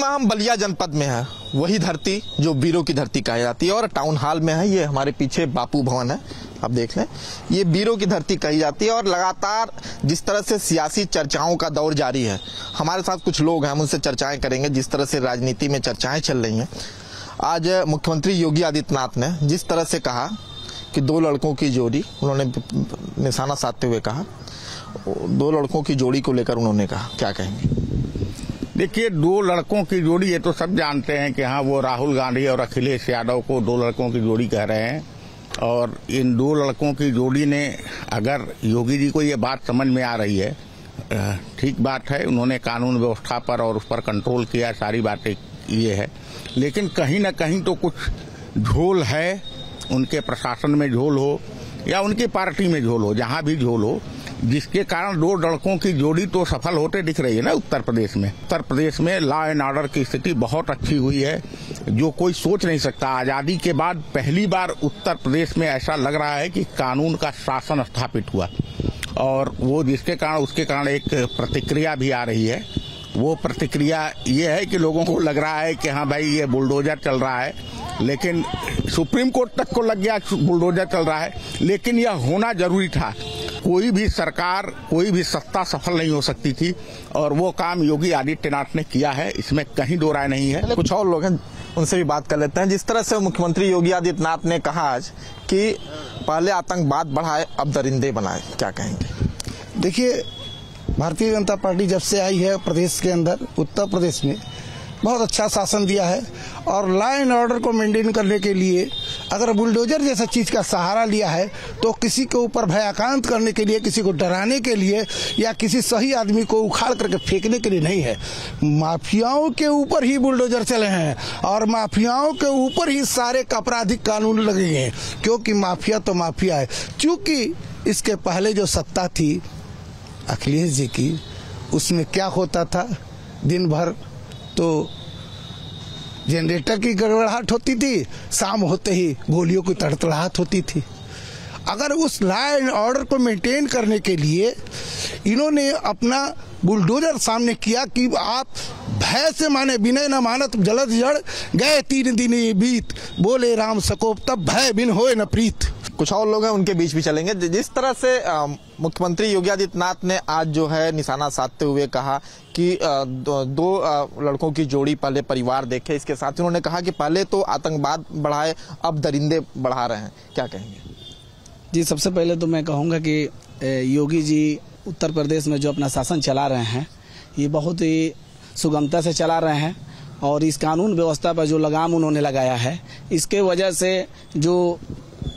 वहाँ हम बलिया जनपद में है, वही धरती जो वीरों की धरती कही जाती है और टाउन हॉल में है, ये हमारे पीछे बापू भवन है, आप देख लें। ये वीरों की धरती कही जाती है और लगातार जिस तरह से सियासी चर्चाओं का दौर जारी है, हमारे साथ कुछ लोग हैं, हम उनसे चर्चाएँ करेंगे, जिस तरह से राजनीति में चर्चाएँ चल रही हैं। आज मुख्यमंत्री योगी आदित्यनाथ ने जिस तरह से कहा कि दो लड़कों की जोड़ी, उन्होंने निशाना साधते हुए कहा, दो लड़कों की जोड़ी को लेकर उन्होंने कहा, क्या कहेंगे? देखिए, दो लड़कों की जोड़ी, ये तो सब जानते हैं कि हाँ वो राहुल गांधी और अखिलेश यादव को दो लड़कों की जोड़ी कह रहे हैं। और इन दो लड़कों की जोड़ी ने, अगर योगी जी को ये बात समझ में आ रही है ठीक बात है, उन्होंने कानून व्यवस्था पर और उस पर कंट्रोल किया, सारी बातें ये है। लेकिन कहीं ना कहीं तो कुछ झोल है, उनके प्रशासन में झोल हो, या उनकी पार्टी में झोल हो, जहाँ भी झोल हो जिसके कारण दो लड़कों की जोड़ी तो सफल होते दिख रही है ना उत्तर प्रदेश में। उत्तर प्रदेश में लॉ एंड ऑर्डर की स्थिति बहुत अच्छी हुई है, जो कोई सोच नहीं सकता। आज़ादी के बाद पहली बार उत्तर प्रदेश में ऐसा लग रहा है कि कानून का शासन स्थापित हुआ। और वो जिसके कारण, उसके कारण एक प्रतिक्रिया भी आ रही है। वो प्रतिक्रिया ये है कि लोगों को लग रहा है कि हाँ भाई, ये बुलडोजर चल रहा है। लेकिन सुप्रीम कोर्ट तक को लग गया बुलडोजर चल रहा है। लेकिन यह होना ज़रूरी था। कोई भी सरकार कोई भी सत्ता सफल नहीं हो सकती थी और वो काम योगी आदित्यनाथ ने किया है इसमें कहीं दो राय नहीं है। कुछ और लोग हैं उनसे भी बात कर लेते हैं। जिस तरह से मुख्यमंत्री योगी आदित्यनाथ ने कहा आज कि पहले आतंकवाद बढ़ाए अब दरिंदे बनाए क्या कहेंगे? देखिए भारतीय जनता पार्टी जब से आई है प्रदेश के अंदर उत्तर प्रदेश में बहुत अच्छा शासन दिया है। और लॉ एंड ऑर्डर को मेंटेन करने के लिए अगर बुलडोजर जैसा चीज़ का सहारा लिया है तो किसी के ऊपर भयाकांत करने के लिए, किसी को डराने के लिए या किसी सही आदमी को उखाड़ करके फेंकने के लिए नहीं है। माफियाओं के ऊपर ही बुलडोजर चले हैं और माफियाओं के ऊपर ही सारे आपराधिक कानून लगे हैं। क्योंकि माफिया तो माफिया है। क्योंकि इसके पहले जो सत्ता थी, अखिलेश जी की, उसमें क्या होता था? दिन भर तो जनरेटर की गड़बड़ाहट होती थी, शाम होते ही गोलियों की तड़तड़ाहट होती थी। अगर उस लॉ एंड ऑर्डर को मेंटेन करने के लिए इन्होंने अपना बुलडोजर सामने किया कि आप भय से माने विनय न मानत जलद जड़ गए, तीन दिन बीत। बोले, राम सकोप, तब भय बिन होए न प्रीत। कुछ और लोग हैं उनके बीच भी चलेंगे। जिस तरह से मुख्यमंत्री योगी आदित्यनाथ ने आज जो है निशाना साधते हुए कहा कि दो, लड़कों की जोड़ी पहले परिवार देखे। इसके साथ ही उन्होंने कहा कि पहले तो आतंकवाद बढ़ाए अब दरिंदे बढ़ा रहे हैं। क्या कहेंगे? जी सबसे पहले तो मैं कहूँगा कि योगी जी उत्तर प्रदेश में जो अपना शासन चला रहे हैं ये बहुत ही सुगमता से चला रहे हैं और इस कानून व्यवस्था पर जो लगाम उन्होंने लगाया है इसके वजह से जो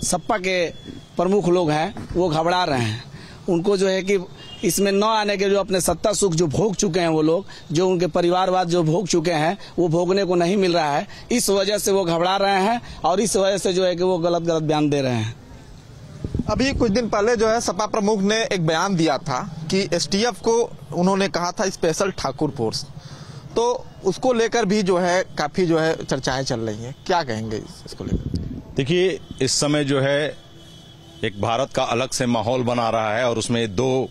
सपा के प्रमुख लोग हैं, वो घबरा रहे हैं। उनको जो है कि इसमें न आने के जो अपने सत्ता सुख जो भोग चुके हैं वो लोग, जो उनके परिवारवाद जो भोग चुके हैं, वो भोगने को नहीं मिल रहा है। इस वजह से वो घबरा रहे हैं और इस वजह से जो है कि वो गलत गलत बयान दे रहे हैं। अभी कुछ दिन पहले जो है सपा प्रमुख ने एक बयान दिया था कि एसटीएफ को उन्होंने कहा था स्पेशल ठाकुर फोर्स। तो उसको लेकर भी जो है काफ़ी जो है चर्चाएँ चल रही हैं। क्या कहेंगे इसको लेकर? देखिए, इस समय जो है, एक भारत का अलग से माहौल बना रहा है और उसमें दो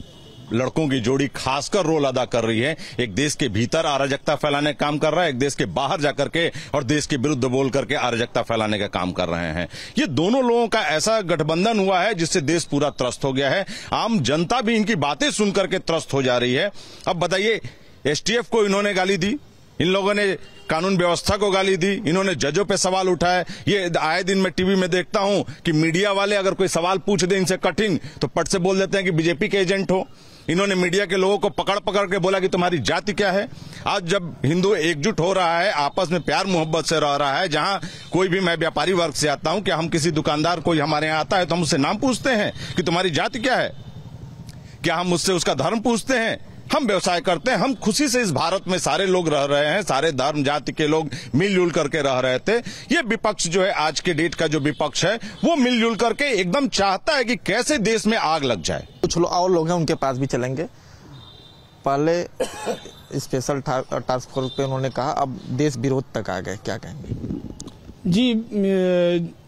लड़कों की जोड़ी खासकर रोल अदा कर रही है। एक देश के भीतर अराजकता फैलाने का काम कर रहा है, एक देश के बाहर जाकर के और देश के विरुद्ध बोल करके अराजकता फैलाने का काम कर रहे हैं। ये दोनों लोगों का ऐसा गठबंधन हुआ है जिससे देश पूरा त्रस्त हो गया है। आम जनता भी इनकी बातें सुनकर के त्रस्त हो जा रही है। अब बताइए, एसटीएफ को इन्होंने गाली दी? इन लोगों ने कानून व्यवस्था को गाली दी, इन्होंने जजों पे सवाल उठाए। ये आए दिन मैं टीवी में देखता हूँ कि मीडिया वाले अगर कोई सवाल पूछ दे इनसे कठिन तो पट से बोल देते हैं कि बीजेपी के एजेंट हो। इन्होंने मीडिया के लोगों को पकड़ पकड़ के बोला कि तुम्हारी जाति क्या है? आज जब हिंदू एकजुट हो रहा है, आपस में प्यार मोहब्बत से रह रहा है, जहाँ कोई भी मैं व्यापारी वर्ग से आता हूँ कि हम किसी दुकानदार कोई हमारे यहाँ आता है तो हम उससे नाम पूछते हैं कि तुम्हारी जाति क्या है? क्या हम उससे उसका धर्म पूछते हैं? हम व्यवसाय करते हैं हम खुशी से इस भारत में सारे लोग रह रहे हैं सारे धर्म जाति के लोग मिलजुल करके रह रहे थे। ये विपक्ष जो है आज के डेट का जो विपक्ष है वो मिलजुल करके एकदम चाहता है कि कैसे देश में आग लग जाए। कुछ और लोग हैं उनके पास भी चलेंगे। पहले स्पेशल टास्क फोर्स पे उन्होंने कहा अब देश विरोध तक आ गए क्या कहेंगे? जी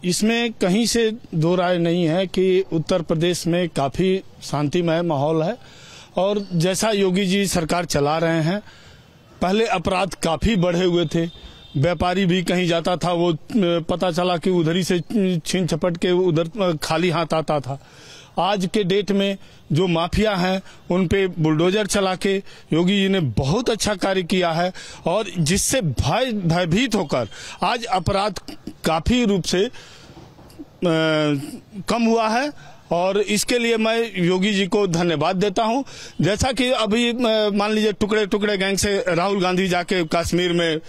इसमें कहीं से दो राय नहीं है कि उत्तर प्रदेश में काफ़ी शांतिमय माहौल है। और जैसा योगी जी सरकार चला रहे हैं पहले अपराध काफ़ी बढ़े हुए थे। व्यापारी भी कहीं जाता था वो पता चला कि उधर ही से छीन छपट के उधर खाली हाथ आता था। आज के डेट में जो माफिया हैं उन पे बुलडोजर चला के योगी जी ने बहुत अच्छा कार्य किया है और जिससे भय भयभीत होकर आज अपराध काफ़ी रूप से अ, कम हुआ है और इसके लिए मैं योगी जी को धन्यवाद देता हूँ। जैसा कि अभी मान लीजिए टुकड़े टुकड़े गैंग से राहुल गांधी जाके कश्मीर में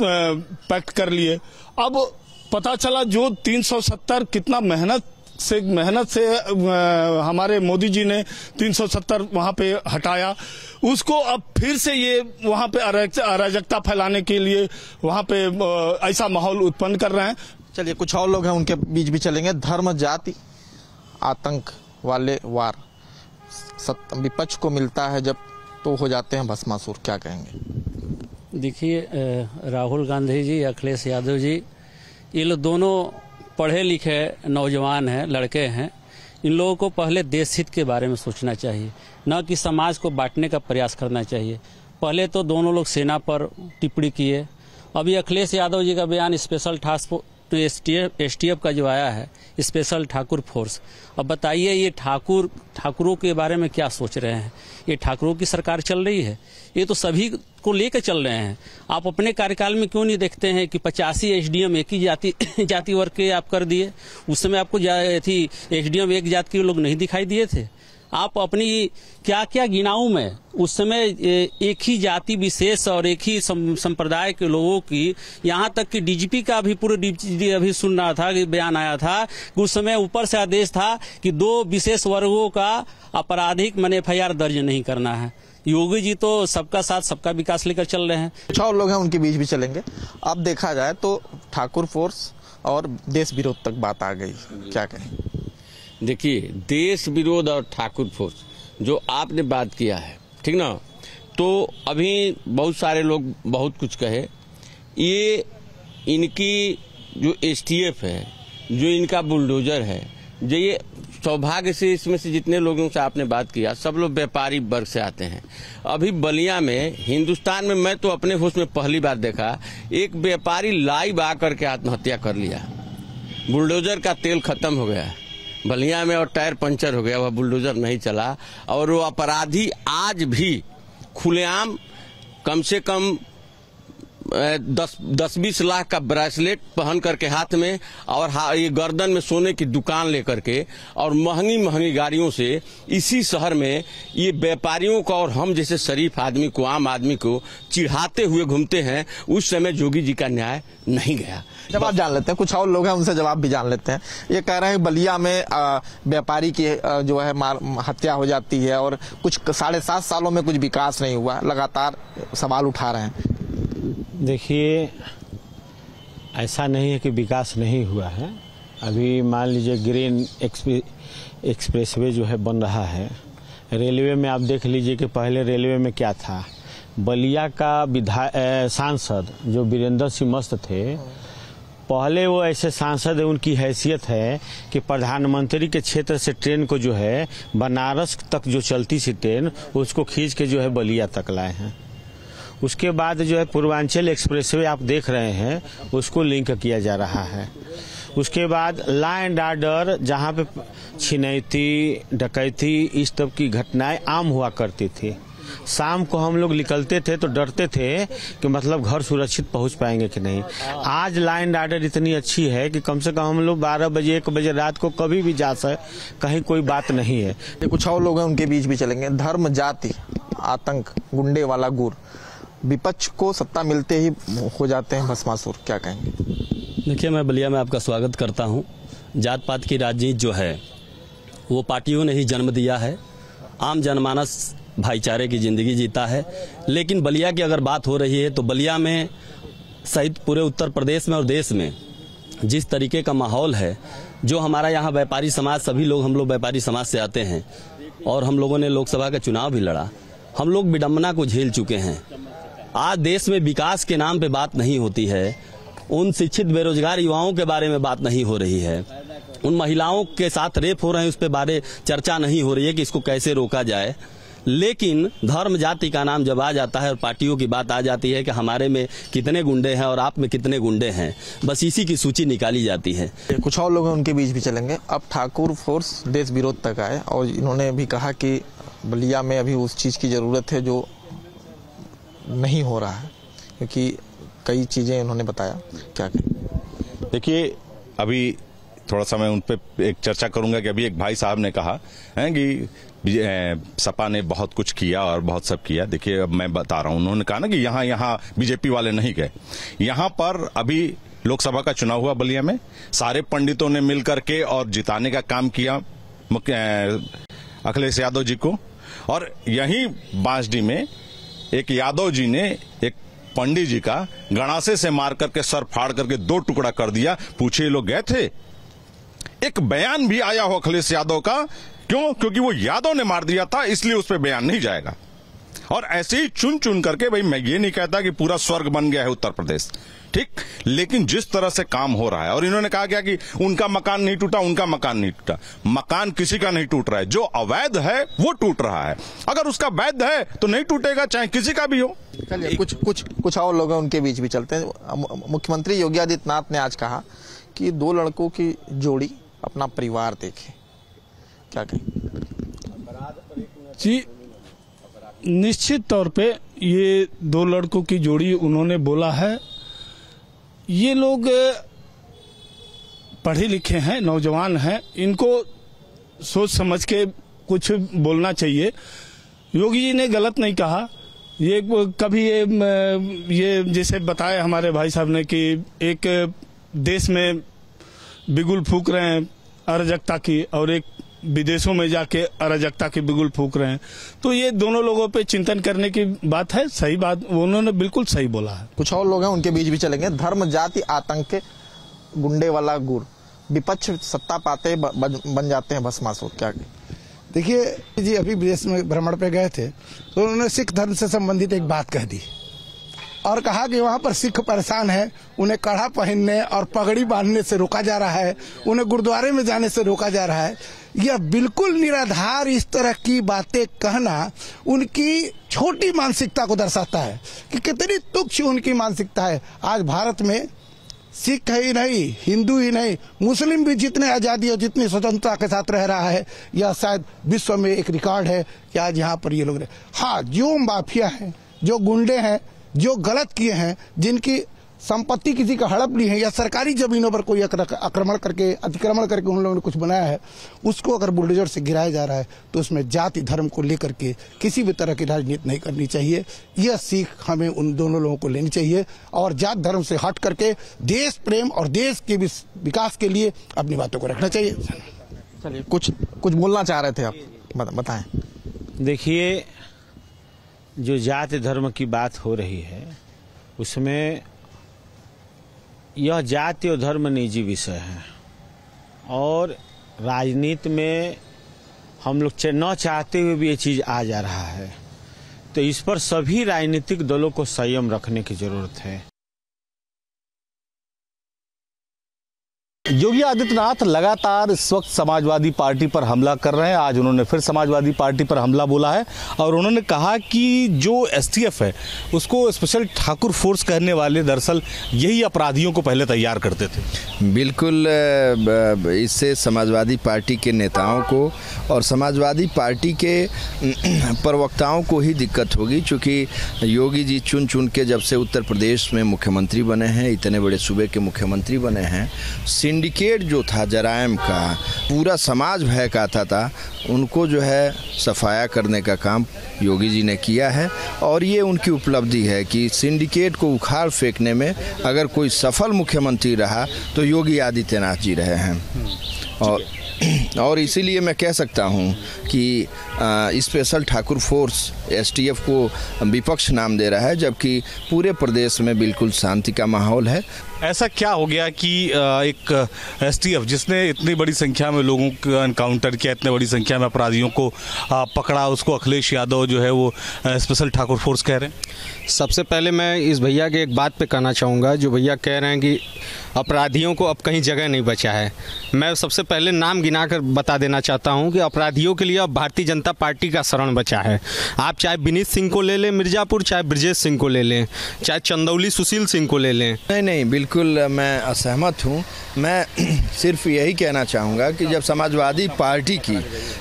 पैक्ट कर लिए। अब पता चला जो 370 कितना मेहनत से मेहनत से हमारे मोदी जी ने 370 वहाँ पे हटाया। उसको अब फिर से ये वहाँ पे अराजकता फैलाने के लिए वहाँ पे ऐसा माहौल उत्पन्न कर रहे हैं। चलिए, कुछ और लोग हैं, उनके बीच भी चलेंगे। धर्म जाति आतंक वाले वार। विपक्ष को मिलता है जब तो हो जाते हैं भस्मासुर क्या कहेंगे? देखिए राहुल गांधी जी, अखिलेश यादव जी, ये लोग दोनों पढ़े लिखे नौजवान हैं, लड़के हैं। इन लोगों को पहले देश हित के बारे में सोचना चाहिए, न कि समाज को बांटने का प्रयास करना चाहिए। पहले तो दोनों लोग सेना पर टिप्पणी किए। अभी अखिलेश यादव जी का बयान स्पेशल टास्क एस टी का जो आया है स्पेशल ठाकुर फोर्स अब बताइए ये ठाकुर, ठाकुरों के बारे में क्या सोच रहे हैं? ये ठाकुरों की सरकार चल रही है? ये तो सभी को लेकर चल रहे हैं। आप अपने कार्यकाल में क्यों नहीं देखते हैं कि पचासी एसडीएम एक ही जाति जाति वर्ग के आप कर दिए? उस समय आपको थी एसडीएम एक जाति के लोग नहीं दिखाई दिए थे। आप अपनी क्या क्या गिनाऊ में? उस समय एक ही जाति विशेष और एक ही संप्रदाय के लोगों की, यहाँ तक कि डीजीपी का भी पूरे डीजीपी अभी सुन रहा था, कि बयान आया था, कि उस समय ऊपर से आदेश था कि दो विशेष वर्गों का आपराधिक मन एफ़ दर्ज नहीं करना है। योगी जी तो सबका साथ, सबका विकास लेकर चल रहे हैं। और लोग हैं, उनके बीच भी चलेंगे। अब देखा जाए तो ठाकुर फोर्स और देश विरोध तक बात आ गई। क्या कहें? देखिए, देश विरोध और ठाकुर फोर्स, जो आपने बात किया है, ठीक ना? तो अभी बहुत सारे लोग बहुत कुछ कहे। ये इनकी जो एसटीएफ है, जो इनका बुलडोजर है, जो ये सौभाग्य से इसमें से जितने लोगों से आपने बात किया, सब लोग व्यापारी वर्ग से आते हैं। अभी बलिया में, हिंदुस्तान में मैं तो अपने होश में पहली बार देखा, एक व्यापारी लाइव आकर के आत्महत्या कर लिया। बुलडोजर का तेल खत्म हो गया। बलिया में और टायर पंचर हो गया, वह बुलडोजर नहीं चला। और वो अपराधी आज भी खुलेआम कम से कम दस दस बीस लाख का ब्रेसलेट पहन करके हाथ में और हा, ये गर्दन में सोने की दुकान लेकर के और महँगी महँगी गाड़ियों से इसी शहर में ये व्यापारियों को और हम जैसे शरीफ आदमी को आम आदमी को चिढ़ाते हुए घूमते हैं उस समय जोगी जी का न्याय नहीं गया। जवाब जान लेते हैं। कुछ और लोग हैं उनसे जवाब भी जान लेते हैं। ये कह रहे हैं बलिया में व्यापारी की जो है मार हत्या हो जाती है और कुछ साढ़े सात सालों में कुछ विकास नहीं हुआ लगातार सवाल उठा रहे हैं। देखिए ऐसा नहीं है कि विकास नहीं हुआ है। अभी मान लीजिए ग्रीन एक्सप्रे, एक्सप्रेसवे जो है बन रहा है। रेलवे में आप देख लीजिए कि पहले रेलवे में क्या था? बलिया का विधायक सांसद जो वीरेंद्र सिंह मस्त थे पहले वो ऐसे सांसद उनकी हैसियत है कि प्रधानमंत्री के क्षेत्र से ट्रेन को जो है बनारस तक जो चलती थी ट्रेन उसको खींच के जो है बलिया तक लाए हैं। उसके बाद जो है पूर्वांचल एक्सप्रेसवे आप देख रहे हैं, उसको लिंक किया जा रहा है। उसके बाद लॉ एंड ऑर्डर जहाँ पे छिनैती, डकैती, इस तरह की घटनाएँ आम हुआ करती थी। शाम को हम लोग निकलते थे तो डरते थे कि मतलब घर सुरक्षित पहुँच पाएँगे कि नहीं। आज लॉ एंड ऑर्डर इतनी अच्छी है कि कम से कम हम लोग बारह बजे, एक बजे रात को कभी भी जा सके, कहीं कोई बात नहीं है। कुछ और लोग हैं, उनके बीच भी चलेंगे। धर्म, जाति, आतंक, गुंडे वाला गुर। विपक्ष को सत्ता मिलते ही हो जाते हैं भस्मासुर क्या कहेंगे? देखिए, मैं बलिया में आपका स्वागत करता हूँ। जात पात की राजनीति जो है, वो पार्टियों ने ही जन्म दिया है। आम जनमानस भाईचारे की ज़िंदगी जीता है। लेकिन बलिया की अगर बात हो रही है तो बलिया में सहित पूरे उत्तर प्रदेश में और देश में जिस तरीके का माहौल है, जो हमारा यहाँ व्यापारी समाज, सभी लोग हम लोग व्यापारी समाज से आते हैं, और हम लोगों ने लोकसभा का चुनाव भी लड़ा। हम लोग विडम्बना को झेल चुके हैं। आज देश में विकास के नाम पे बात नहीं होती है। उन शिक्षित बेरोजगार युवाओं के बारे में बात नहीं हो रही है। उन महिलाओं के साथ रेप हो रहे हैं उस पर बारे चर्चा नहीं हो रही है कि इसको कैसे रोका जाए। लेकिन धर्म जाति का नाम जब आ जाता है और पार्टियों की बात आ जाती है कि हमारे में कितने गुंडे हैं और आप में कितने गुंडे हैं, बस इसी की सूची निकाली जाती है। कुछ और लोग हैं, उनके बीच भी चलेंगे। अब ठाकुर फोर्स देश विरोध तक आए और इन्होंने भी कहा कि बलिया में अभी उस चीज़ की ज़रूरत है जो नहीं हो रहा है, क्योंकि कई चीज़ें इन्होंने बताया, क्या देखिए, अभी थोड़ा सा मैं उन पर एक चर्चा करूँगा कि अभी एक भाई साहब ने कहा, है कि सपा ने बहुत कुछ किया और बहुत सब किया। देखिए, अब मैं बता रहा हूँ, उन्होंने कहा ना कि यहाँ यहाँ बीजेपी वाले नहीं गए। यहाँ पर अभी लोकसभा का चुनाव हुआ बलिया में, सारे पंडितों ने मिलकर के और जिताने का काम किया अखिलेश यादव जी को। और यही बांसडी में एक यादव जी ने एक पंडित जी का गणासे से मार करके सर फाड़ करके दो टुकड़ा कर दिया। पूछे, ये लोग गए थे? एक बयान भी आया हो अखिलेश यादव का। क्यों? क्योंकि वो यादव ने मार दिया था, इसलिए उस पर बयान नहीं जाएगा। और ऐसे ही चुन चुन करके, भाई, मैं ये नहीं कहता कि पूरा स्वर्ग बन गया है उत्तर प्रदेश। ठीक? लेकिन जिस तरह से काम हो रहा है और इन्होंने कहा गया कि उनका मकान नहीं टूटा उनका मकान नहीं टूटा। मकान किसी का नहीं टूट रहा है। जो अवैध है वो टूट रहा है। अगर उसका वैध है तो नहीं टूटेगा चाहे किसी का भी हो। कुछ कुछ कुछ और लोग हैं उनके बीच भी चलते हैं। मुख्यमंत्री योगी आदित्यनाथ ने आज कहा कि दो लड़कों की जोड़ी अपना परिवार देखे। क्या कहें? जी निश्चित तौर पे ये दो लड़कों की जोड़ी उन्होंने बोला है। ये लोग पढ़े लिखे हैं, नौजवान हैं, इनको सोच समझ के कुछ बोलना चाहिए। योगी जी ने गलत नहीं कहा। ये कभी ये ये जैसे बताया हमारे भाई साहब ने कि एक देश में बिगुल फूक रहे हैं, अराजकता की, और एक विदेशों में जाके अराजकता की बिगुल फूक रहे हैं। तो ये दोनों लोगों पे चिंतन करने की बात है सही बात उन्होंने बिल्कुल सही बोला है। कुछ और लोग हैं उनके बीच भी चलेंगे। धर्म जाति आतंक के गुंडे वाला गुड़ विपक्ष सत्ता पाते बन जाते हैं भस्मासुर क्या? देखिए जी अभी विदेश में भ्रमण पे गए थे तो उन्होंने सिख धर्म से संबंधित एक बात कह दी। और कहा कि वहाँ पर सिख परेशान है, उन्हें कड़ा पहनने और पगड़ी बांधने से रोका जा रहा है, उन्हें गुरुद्वारे में जाने से रोका जा रहा है। यह बिल्कुल निराधार इस तरह की बातें कहना उनकी छोटी मानसिकता को दर्शाता है कि कितनी तुच्छ उनकी मानसिकता है। आज भारत में सिख ही नहीं, हिंदू ही नहीं, मुस्लिम भी जितने आज़ादी और जितनी स्वतंत्रता के साथ रह रहा है, यह शायद विश्व में एक रिकॉर्ड है कि आज यहाँ पर ये लोग रहे। हाँ जो माफिया हैं, जो गुंडे हैं जो गलत किए हैं जिनकी संपत्ति किसी का हड़प ली है या सरकारी जमीनों पर कोई आक्रमण करके अतिक्रमण करके उन लोगों ने कुछ बनाया है उसको अगर बुलडोजर से गिराया जा रहा है तो उसमें जाति धर्म को लेकर के किसी भी तरह की राजनीति नहीं करनी चाहिए। यह सीख हमें उन दोनों लोगों को लेनी चाहिए और जात धर्म से हट करके देश प्रेम और देश के विकास के लिए अपनी बातों को रखना चाहिए। चलिए कुछ कुछ बोलना चाह रहे थे आप। बता- बताएँ। देखिए जो जाति धर्म की बात हो रही है, उसमें यह जाति और धर्म निजी विषय है। और राजनीति में हम लोग न चाहते हुए भी ये चीज़ आ जा रहा है। तो इस पर सभी राजनीतिक दलों को संयम रखने की ज़रूरत है। योगी आदित्यनाथ लगातार इस वक्त समाजवादी पार्टी पर हमला कर रहे हैं। आज उन्होंने फिर समाजवादी पार्टी पर हमला बोला है और उन्होंने कहा कि जो एसटीएफ है, उसको स्पेशल ठाकुर फोर्स कहने वाले दरअसल यही अपराधियों को पहले तैयार करते थे। बिल्कुल इससे समाजवादी पार्टी के नेताओं को और समाजवादी पार्टी के प्रवक्ताओं को ही दिक्कत होगी चूँकि योगी जी चुन चुन के जब से उत्तर प्रदेश में मुख्यमंत्री बने हैं, इतने बड़े सूबे के मुख्यमंत्री बने हैं सिंडिकेट जो था जरायम का पूरा समाज भय का था, था उनको जो है सफाया करने का काम योगी जी ने किया है। और ये उनकी उपलब्धि है कि सिंडिकेट को उखाड़ फेंकने में अगर कोई सफल मुख्यमंत्री रहा तो योगी आदित्यनाथ जी रहे हैं। और और इसीलिए मैं कह सकता हूँ कि स्पेशल ठाकुर फोर्स एसटीएफ को विपक्ष नाम दे रहा है, जबकि पूरे प्रदेश में बिल्कुल शांति का माहौल है। ऐसा क्या हो गया कि एक एसटीएफ जिसने इतनी बड़ी संख्या में लोगों का एनकाउंटर किया, इतनी बड़ी संख्या में अपराधियों को पकड़ा, उसको अखिलेश यादव जो है वो स्पेशल ठाकुर फोर्स कह रहे हैं? सबसे पहले मैं इस भैया के एक बात पे कहना चाहूँगा, जो भैया कह रहे हैं कि अपराधियों को अब कहीं जगह नहीं बचा है। मैं सबसे पहले नाम गिना कर बता देना चाहता हूँ कि अपराधियों के लिए अब भारतीय जनता पार्टी का शरण बचा है। आप चाहे विनीत सिंह को ले लें, मिर्ज़ापुर, चाहे ब्रजेश सिंह को ले लें, चाहे चंदौली सुशील सिंह को ले लें। नहीं नहीं, बिल्कुल मैं असहमत हूँ। मैं सिर्फ़ यही कहना चाहूँगा कि जब समाजवादी पार्टी की,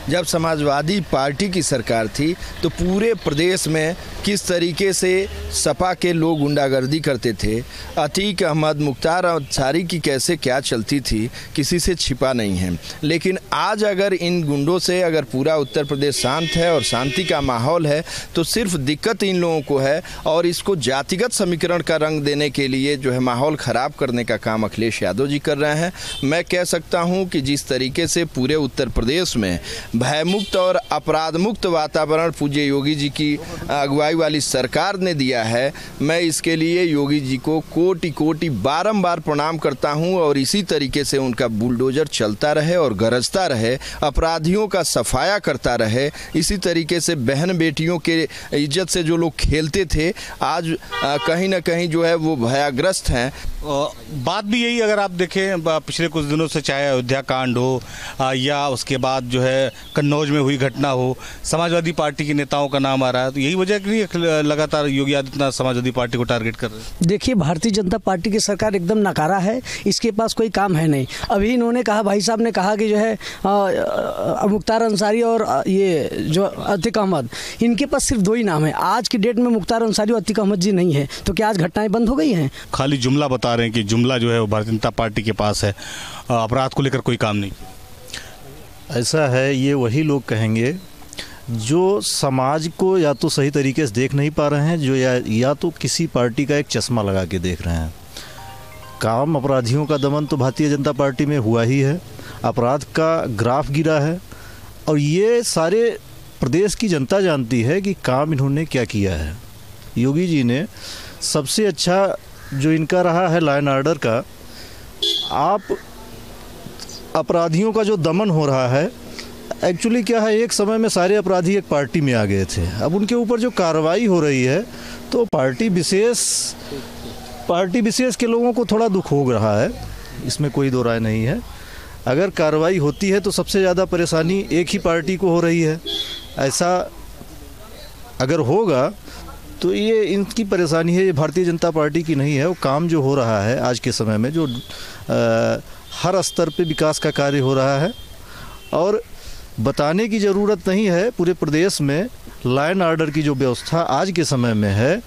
जब समाजवादी पार्टी की सरकार थी तो पूरे प्रदेश में किस तरीके से सपा के लोग गुंडागर्दी करते थे। अतीक अहमद मुख्तार अंसारी की कैसे क्या चलती थी, किसी से छिपा नहीं है। लेकिन आज अगर इन गुंडों से अगर पूरा उत्तर प्रदेश शांत है और शांति का माहौल है तो सिर्फ़ दिक्कत इन लोगों को है और इसको जातिगत समीकरण का रंग देने के लिए जो है माहौल ख़राब करने का काम अखिलेश यादव जी कर रहे हैं। मैं कह सकता हूँ कि जिस तरीके से पूरे उत्तर प्रदेश में भयमुक्त और अपराध मुक्त वातावरण पूज्य योगी जी की अगुवाई वाली सरकार ने दिया है। मैं इसके लिए योगी जी को कोटि कोटि बारंबार प्रणाम करता हूँ और इसी तरीके से उनका बुलडोजर चलता रहे और गरजता रहे, अपराधियों का सफाया करता रहे। इसी तरीके से बहन बेटियों के इज़्ज़त से जो लोग खेलते थे, आज कहीं ना कहीं जो है वो भयाग्रस्त हैं। बात भी यही अगर आप देखें पिछले कुछ दिनों से चाहे अयोध्या कांड हो या उसके बाद जो है कन्नौज में हुई घटना हो, समाजवादी पार्टी के नेताओं का नाम आ रहा है तो यही वजह लगातार योगी आदित्यनाथ समाजवादी पार्टी को टारगेट कर रहे हैं? देखिए भारतीय जनता पार्टी की सरकार एकदम नकारा है इसके पास कोई काम है नहीं। अभी इन्होंने कहा भाई साहब ने कहा कि जो है मुख्तार अंसारी और ये जो अतिक अहमद इनके पास सिर्फ़ दो ही नाम है। आज की डेट में मुख्तार अंसारी और अतिक अहमद जी नहीं है तो क्या आज घटनाएँ बंद हो गई हैं? खाली जुमला बता रहे हैं कि जुमला जो है वो भारतीय जनता पार्टी के पास है। अपराध को लेकर कोई काम नहीं। ऐसा है ये वही लोग कहेंगे जो समाज को या तो सही तरीके से देख नहीं पा रहे हैं, जो या या तो किसी पार्टी का एक चश्मा लगा के देख रहे हैं। काम अपराधियों का दमन तो भारतीय जनता पार्टी में हुआ ही है। अपराध का ग्राफ गिरा है। और ये सारे प्रदेश की जनता जानती है कि काम इन्होंने क्या किया है। योगी जी ने सबसे अच्छा जो इनका रहा है लाइन ऑर्डर का, आप अपराधियों का जो दमन हो रहा है एक्चुअली क्या है एक समय में सारे अपराधी एक पार्टी में आ गए थे। अब उनके ऊपर जो कार्रवाई हो रही है तो पार्टी विशेष पार्टी विशेष के लोगों को थोड़ा दुख हो रहा है। इसमें कोई दो राय नहीं है। अगर कार्रवाई होती है तो सबसे ज़्यादा परेशानी एक ही पार्टी को हो रही है। ऐसा अगर होगा तो ये इनकी परेशानी है ये भारतीय जनता पार्टी की नहीं है। वो काम जो हो रहा है आज के समय में जो आ, हर स्तर पे विकास का कार्य हो रहा है और बताने की ज़रूरत नहीं है पूरे प्रदेश में लाइन ऑर्डर की जो व्यवस्था आज के समय में है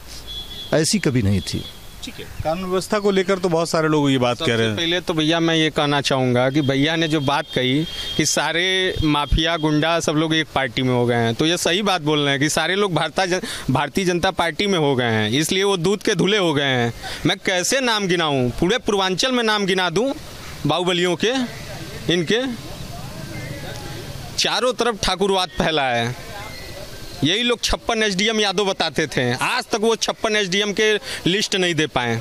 ऐसी कभी नहीं थी। ठीक है। कानून व्यवस्था को लेकर तो बहुत सारे लोग ये बात कह रहे हैं। पहले तो भैया मैं ये कहना चाहूँगा कि भैया ने जो बात कही कि सारे माफिया गुंडा सब लोग एक पार्टी में हो गए हैं तो ये सही बात बोल रहे हैं कि सारे लोग भारता जन, भारतीय जनता पार्टी में हो गए हैं इसलिए वो दूध के धुले हो गए हैं। मैं कैसे नाम गिनाऊँ? पूरे पूर्वांचल में नाम गिना दूँ? बाहुबलियों के? इनके? चारों तरफ़ ठाकुरवाद फैला है। यही लोग छप्पन एसडीएम यादव बताते थे। आज तक वो छप्पन एसडीएम के लिस्ट नहीं दे पाए।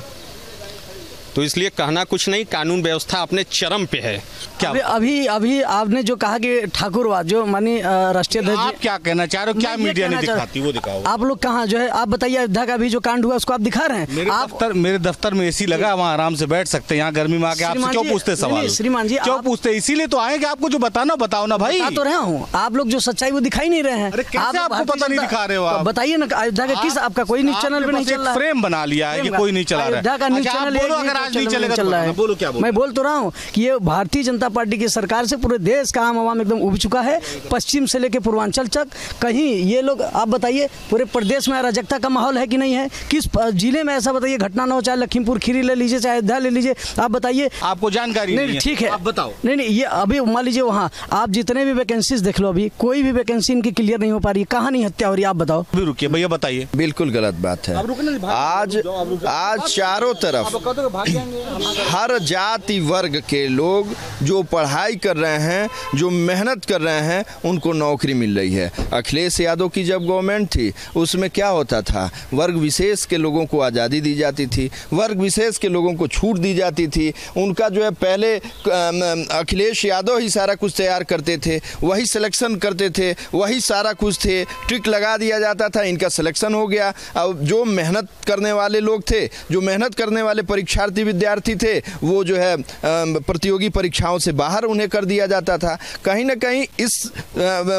तो इसलिए कहना कुछ नहीं कानून व्यवस्था अपने चरम पे है। क्या अभी अभी अभी आपने जो कहा कि ठाकुरवाद जो मानी राष्ट्रीय अध्यक्ष आप क्या कहना चाह रहे हो? क्या मीडिया ने दिखाती? वो दिखाओ। आप लोग कहाँ जो है आप बताइए अयोध्या का भी जो कांड हुआ उसको आप दिखा रहे हैं? मेरे आप दफ्तर मेरे दफ्तर में एसी लगा वहाँ आराम से बैठ सकते हैं। यहाँ गर्मी में आके आपसे श्रीमान क्यों पूछते सवाल? श्रीमान जी, क्यों पूछते इसीलिए तो आए कि आपको जो बताना बताओ ना भाई। तो रहा हूँ। आप लोग जो सच्चाई वो दिखाई नहीं रहे हैं। आपको पता नहीं दिखा रहे हो आप? बताइए ना अयोध्या का किस आपका कोई न्यूज़ चैनल पे नहीं चल रहा? फ्रेम बना लिया है कोई नहीं चला रहा है। आज नहीं चलेगा चल तो रहा है। बोलो क्या मैं बोल तो रहा हूँ कि ये भारतीय जनता पार्टी की सरकार से पूरे देश का आम आवाम एकदम उब चुका है पश्चिम से लेकर पूर्वांचल तक। कहीं ये लोग आप बताइए पूरे प्रदेश में अराजकता का माहौल है कि नहीं है? किस ज़िले में ऐसा बताइए घटना ना हो चाहे लखीमपुर खीरी ले लीजिए चाहे अयोध्या ले लीजिए आप बताइए। आपको जानकारी नहीं ठीक है। आप बताओ। नहीं नहीं ये अभी मान लीजिए वहाँ आप जितने भी वैकेंसीज देख लो अभी कोई भी वैकेंसी इनकी क्लियर नहीं हो पा रही है कहाँ नहीं हत्या हो रही है आप बताओ। अभी रुकिए भैया बताइए। बिल्कुल गलत बात है। आज आज चारों तरफ़ हर जाति वर्ग के लोग जो पढ़ाई कर रहे हैं, जो मेहनत कर रहे हैं, उनको नौकरी मिल रही है। अखिलेश यादव की जब गवर्नमेंट थी, उसमें क्या होता था? वर्ग विशेष के लोगों को आज़ादी दी जाती थी, वर्ग विशेष के लोगों को छूट दी जाती थी। उनका जो है, पहले अखिलेश यादव ही सारा कुछ तैयार करते थे, वही सिलेक्शन करते थे, वही सारा कुछ थे ट्रिक लगा दिया जाता था, इनका सिलेक्शन हो गया। अब जो मेहनत करने वाले लोग थे, जो मेहनत करने वाले परीक्षार्थी विद्यार्थी थे, वो जो है प्रतियोगी परीक्षाओं से बाहर उन्हें कर दिया जाता था। कहीं ना कहीं इस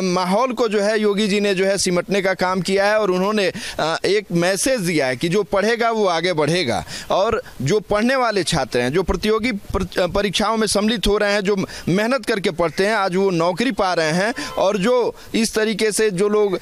माहौल को जो है, योगी जी ने जो है, सिमटने का काम किया है और उन्होंने एक मैसेज दिया है कि जो पढ़ेगा, वो आगे बढ़ेगा। और जो पढ़ने वाले छात्र हैं, जो प्रतियोगी परीक्षाओं में सम्मिलित हो रहे हैं, जो मेहनत करके पढ़ते हैं, आज वो नौकरी पा रहे हैं और जो इस तरीके से जो लोग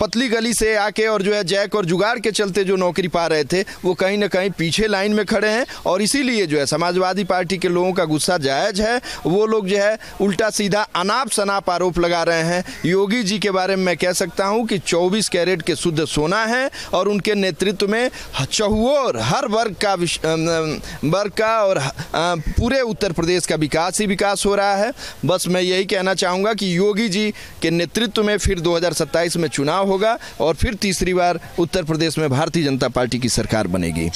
पतली गली से आके और जो है, जैक और जुगाड़ के चलते जो नौकरी पा रहे थे, वो कहीं ना कहीं पीछे लाइन में खड़े हैं और इसीलिए जो है समाजवादी पार्टी के लोगों का गुस्सा जायज़ है। वो लोग जो है उल्टा सीधा अनाप शनाप आरोप लगा रहे हैं। योगी जी के बारे में मैं कह सकता हूँ कि 24 कैरेट के शुद्ध सोना है और उनके नेतृत्व में चहुओर, हर वर्ग का वर्ग का और पूरे उत्तर प्रदेश का विकास ही विकास हो रहा है। बस मैं यही कहना चाहूँगा कि योगी जी के नेतृत्व में फिर 2027 में चुनाव होगा और फिर तीसरी बार उत्तर प्रदेश में भारतीय जनता पार्टी की सरकार बनेगी।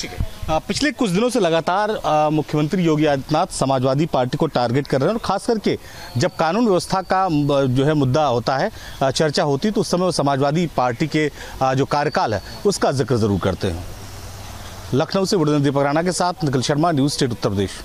पिछले कुछ दिनों से लगातार मुख्यमंत्री योगी आदित्यनाथ समाजवादी पार्टी को टारगेट कर रहे हैं और खास करके जब कानून व्यवस्था का जो है मुद्दा होता है चर्चा होती तो उस समय वो समाजवादी पार्टी के जो कार्यकाल है, उसका ज़िक्र ज़रूर करते हैं। लखनऊ से बुढ़ दीपक राणा के साथ निखिल शर्मा, न्यूज़ स्टेट उत्तर प्रदेश।